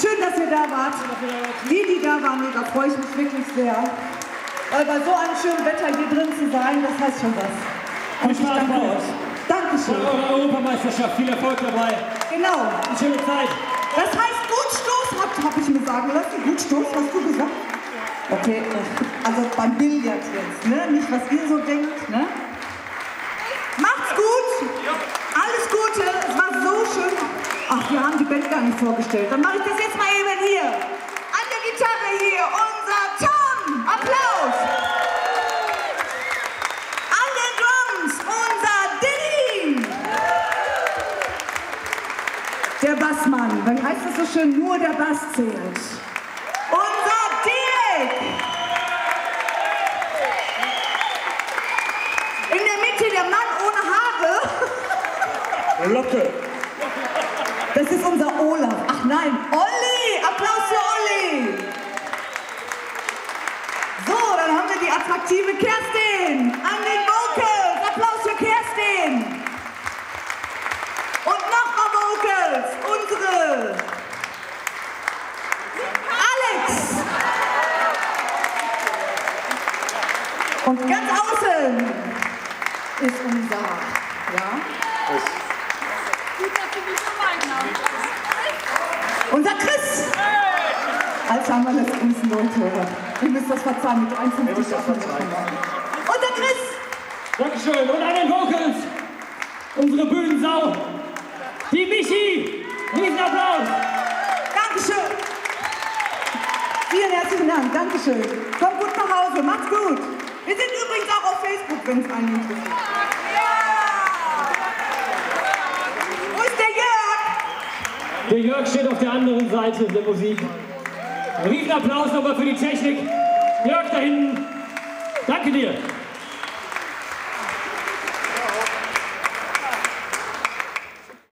Schön, dass ihr da wart. Die, die da waren, da freue ich mich wirklich sehr. Weil bei so einem schönen Wetter hier drin zu sein, das heißt schon was. Viel ich danke euch. euch. Bei Dankeschön. eurer Europameisterschaft. Viel Erfolg dabei. Genau. Eine schöne Zeit. Das heißt Gutstoß, habe hab ich mir sagen lassen. Gutstoß, hast du gesagt? Okay, also beim Billard jetzt, ne? Nicht, was ihr so denkt, ne? Macht's gut! Alles Gute, es war so schön. Ach, wir haben die Band gar nicht vorgestellt. Dann mache ich das jetzt mal eben hier. Der Bassmann, dann heißt es so schön, nur der Bass zählt. Unser Dirk! In der Mitte der Mann ohne Haare. Locke. Das ist unser Olaf. Ach nein, Olli! Applaus für Olli! So, dann haben wir die attraktive Kerstin Und ganz außen ist unser, ja, unser Chris! Als haben wir das grüßen, Leute. Ihr müsst das verzeihen mit 51 Unser Chris! Dankeschön. Und an den Vocals. Unsere Bühnensau. Die Michi. Riesenapplaus. Dankeschön! Vielen herzlichen Dank, Dankeschön. Kommt gut nach Hause, macht's gut. Wir sind übrigens auch auf Facebook, wenn es einen interessiert. Wo ist der Jörg? Der Jörg steht auf der anderen Seite der Musik. Riesenapplaus nochmal für die Technik. Jörg da hinten. Danke dir.